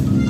it.